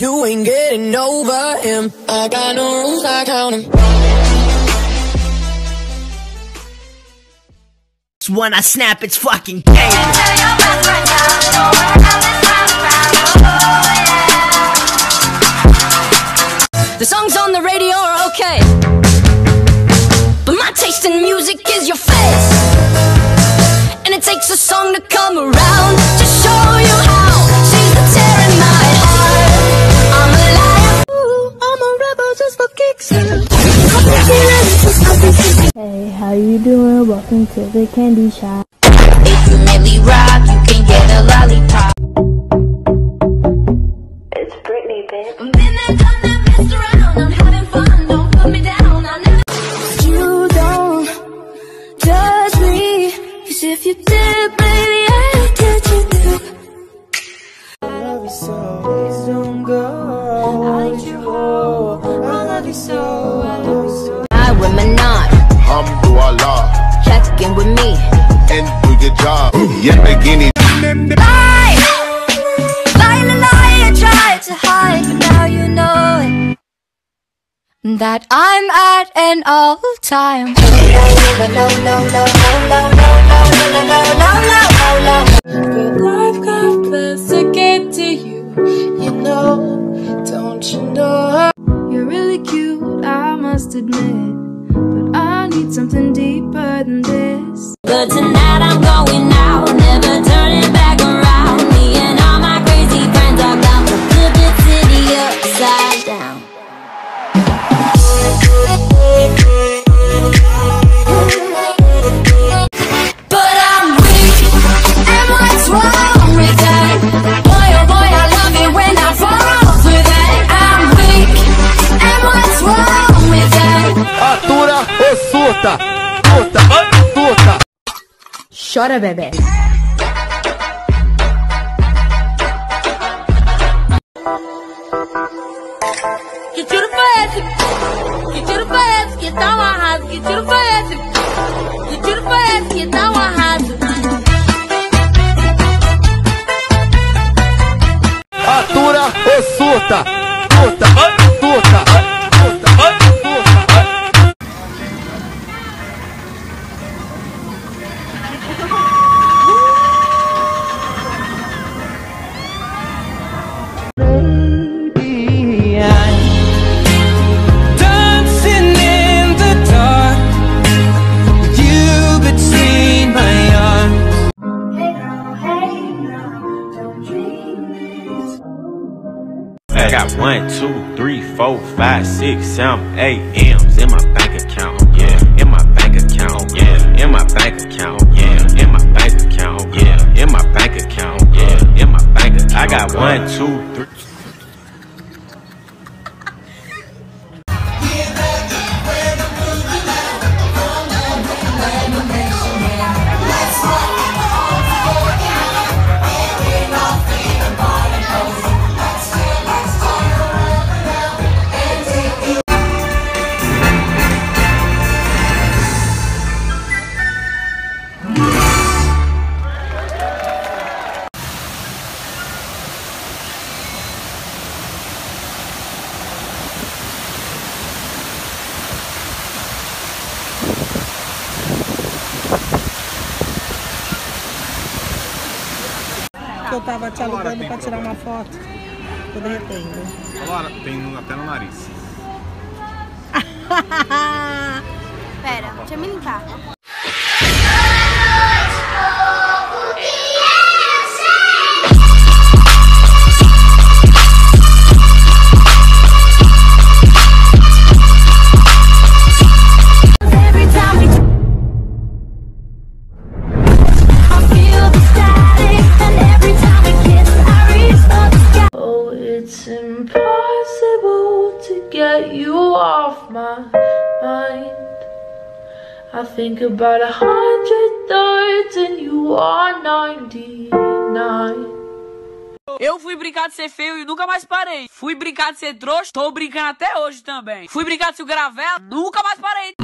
You ain't getting over him. I got no rules, I count count 'em. When I snap, it's fucking game. The songs on the radio are okay. But my taste in music is your face. And it takes a song to come around to show you how Hey, how you doing? Welcome to the candy shop. If you really rock, you can get a lollipop. It's Britney, babe. Been there, done that, messed around. I'm having fun. Don't put me down. I never. You don't judge me. Cause if you did, yeah, beginning. Lie, lie, lie, I tried to hide, but now you know it. That I'm at an all-time. I've got plans to get to you, you know, don't you know? You're really cute, I must admit, but I need something deeper than this. But tonight I'm going Chora, bebê. Que tiro foi esse? Que tiro foi esse que tá um arraso? Que tiro foi esse? Que tiro foi esse que tá um arraso? I got one, two, three, four, five, six, seven, eight M's in my bank account. Yeah, in my bank account. Yeah, in my bank account. Yeah, in my bank account. Yeah, in my bank account. Yeah, in my bank account. I got one, two, three. Que eu tava te alugando pra tirar uma foto. Tô derretendo. Agora tem até no nariz. Pera, deixa eu me limpar. I think about a hundred and you are 99. Eu fui brincar de ser feio e nunca mais parei. Fui brincar de ser trouxa, tô brincando até hoje também. Fui brincar de ser gravela, nunca mais parei.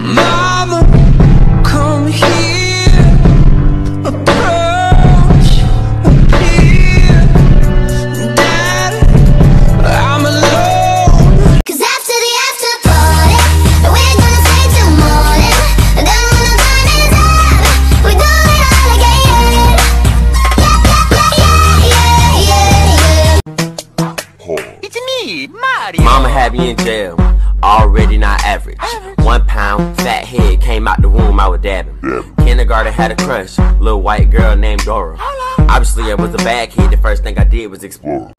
Mama had me in jail, already not average. One pound, fat head, came out the womb, I was dabbing. Kindergarten had a crush, little white girl named Dora. Obviously, I was a bad kid, the first thing I did was explore.